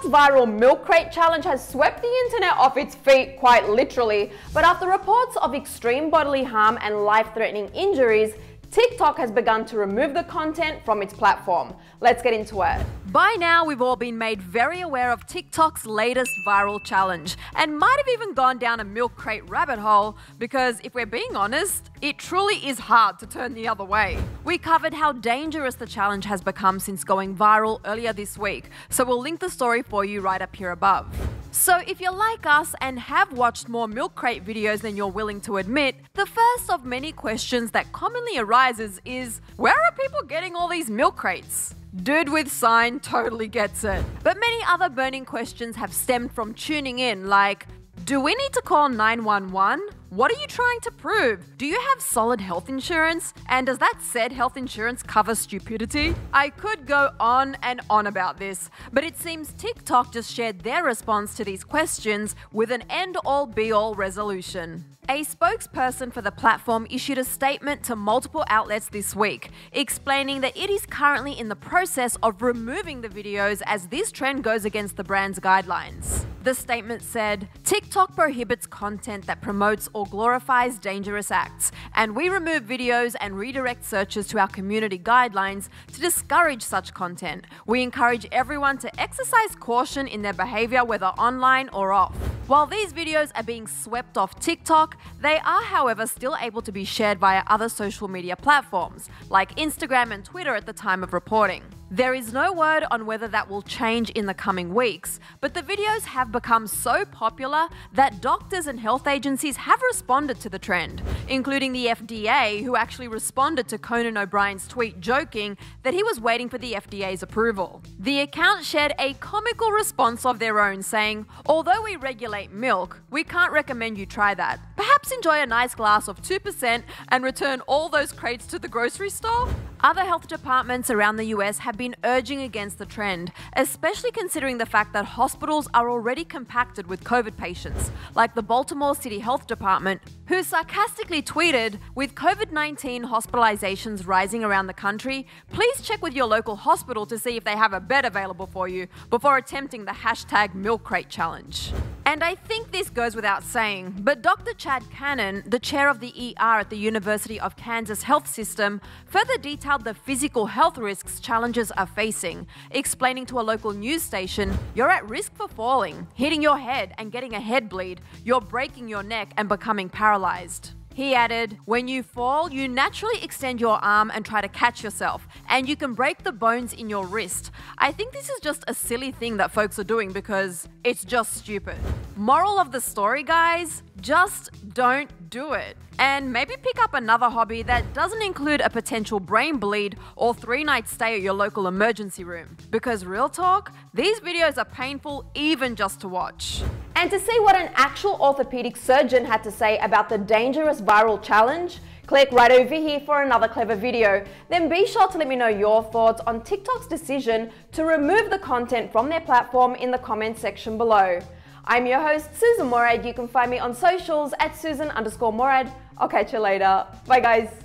TikTok's viral milk crate challenge has swept the internet off its feet quite literally, but after reports of extreme bodily harm and life-threatening injuries, TikTok has begun to remove the content from its platform. Let's get into it. By now, we've all been made very aware of TikTok's latest viral challenge and might have even gone down a milk crate rabbit hole because, if we're being honest, it truly is hard to turn the other way. We covered how dangerous the challenge has become since going viral earlier this week, so we'll link the story for you right up here above. So, if you're like us and have watched more milk crate videos than you're willing to admit, the first of many questions that commonly arises is where are people getting all these milk crates? Dude with sign totally gets it. But many other burning questions have stemmed from tuning in, like do we need to call 911? What are you trying to prove? Do you have solid health insurance? And does that said health insurance cover stupidity? I could go on and on about this, but it seems TikTok just shared their response to these questions with an end all be all resolution. A spokesperson for the platform issued a statement to multiple outlets this week, explaining that it is currently in the process of removing the videos as this trend goes against the brand's guidelines. The statement said TikTok prohibits content that promotes or glorifies dangerous acts, and we remove videos and redirect searches to our community guidelines to discourage such content. We encourage everyone to exercise caution in their behavior, whether online or off. While these videos are being swept off TikTok, they are, however, still able to be shared via other social media platforms, like Instagram and Twitter at the time of reporting. There is no word on whether that will change in the coming weeks, but the videos have become so popular that doctors and health agencies have responded to the trend, including the FDA, who actually responded to Conan O'Brien's tweet joking that he was waiting for the FDA's approval. The account shared a comical response of their own, saying, Although we regulate milk, we can't recommend you try that. Perhaps enjoy a nice glass of 2% and return all those crates to the grocery store? Other health departments around the US have been urging against the trend, especially considering the fact that hospitals are already compacted with COVID patients, like the Baltimore City Health Department, who sarcastically tweeted With COVID 19 hospitalizations rising around the country, please check with your local hospital to see if they have a bed available for you before attempting the hashtag milk crate challenge. And I think this goes without saying, but Dr. Chad Cannon, the chair of the ER at the University of Kansas Health System, further detailed the physical health risks challenges are facing, explaining to a local news station, You're at risk for falling, hitting your head and getting a head bleed, you're breaking your neck and becoming paralyzed. He added, When you fall, you naturally extend your arm and try to catch yourself, and you can break the bones in your wrist. I think this is just a silly thing that folks are doing because it's just stupid. Moral of the story, guys just don't do it. And maybe pick up another hobby that doesn't include a potential brain bleed or three night stay at your local emergency room. Because, real talk, these videos are painful even just to watch. And to see what an actual orthopedic surgeon had to say about the dangerous viral challenge, click right over here for another Clevver video. Then be sure to let me know your thoughts on TikTok's decision to remove the content from their platform in the comments section below. I'm your host, Sussan Mourad. You can find me on socials at Sussan underscore Mourad. I'll catch you later. Bye guys.